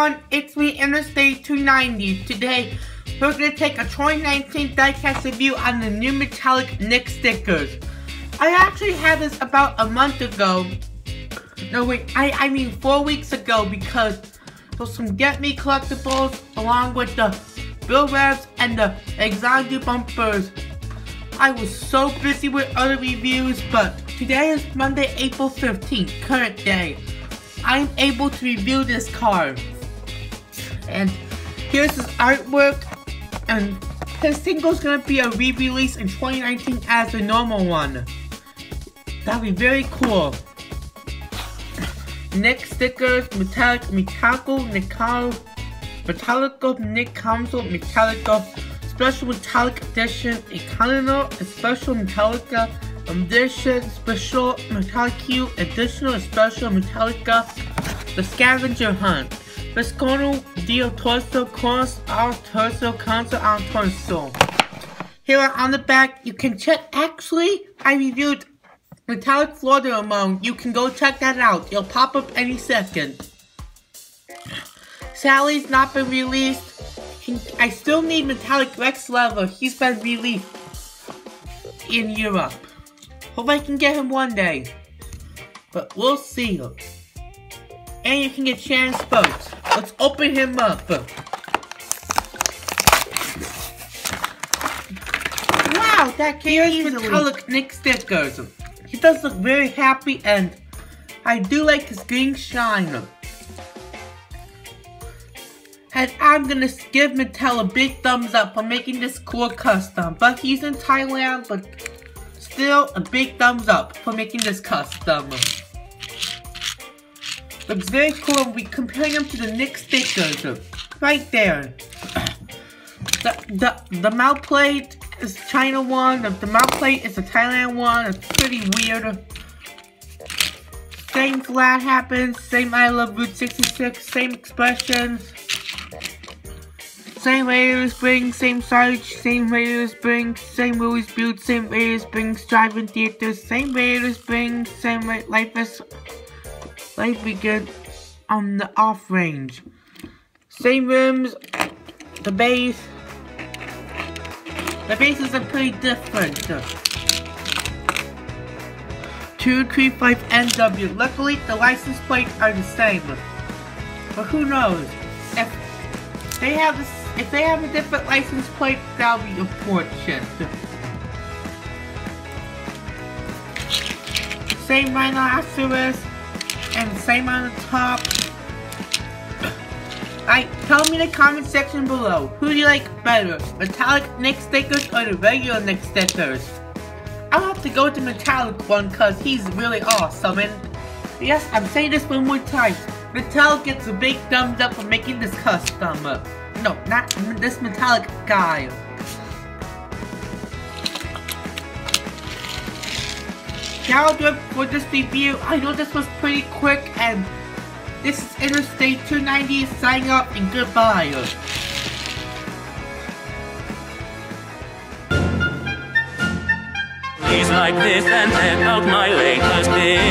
everyone, it's me Interstate 290. Today, we're going to take a 2019 diecast review on the new metallic Nick stickers. I actually had this about a month ago. No wait, I, I mean four weeks ago because there's some Get Me collectibles along with the Bill Revs and the Exotic bumpers. I was so busy with other reviews, but today is Monday, April 15th, current day. I'm able to review this card. And here's his artwork. And his single's gonna be a re-release in 2019 as the normal one. That'd be very cool. Nick stickers, metallic, metallico, nickel, metallico, Nick console, metallico, special metallic edition, economo, a special metallica, edition, special metallic additional special metallica, the scavenger hunt. Viscono Dio Torso Cross Our Torso Console Our Torso. Here on the back, you can check, actually, I reviewed Metallic Florida Among. You can go check that out. It'll pop up any second. Sally's not been released. I still need Metallic Rex Revler. He's been released in Europe. Hope I can get him one day. But we'll see. And you can get Shannon Spokes. Let's open him up. Wow, that came Here's with metallic Nick stickers. He does look very happy and I do like his green shine. And I'm gonna give Mattel a big thumbs up for making this cool custom. But he's in Thailand, but still a big thumbs up for making this custom. Looks very cool. We comparing them to the Nick stickers. Right there. The, the, the mouth plate is China one. The, the mouth plate is a Thailand one. It's pretty weird. Same flat happens. Same I love Route 66. Same expressions. Same Radiator Springs, same Sarge, same Radiator Springs, same movies built, same Radiator Springs, driving theaters, same Radiator Springs, same life is life begin on the off range. Same rooms, the base. The bases are pretty different. 235 NW. Luckily, the license plates are the same. But who knows? If they have if they have a different license plate, that'll be unfortunate. Same rhinoceros and same on the top. Alright, tell me in the comment section below, who do you like better, metallic Nick stickers or the regular Nick stickers? I'll have to go with the metallic one because he's really awesome and yes, I'm saying this one more time. Metallic gets a big thumbs up for making this custom. No, not this metallic guy. That'll do it for this review. I know this was pretty quick and this is Interstate 290 signing up and goodbye. Like this and out my latest.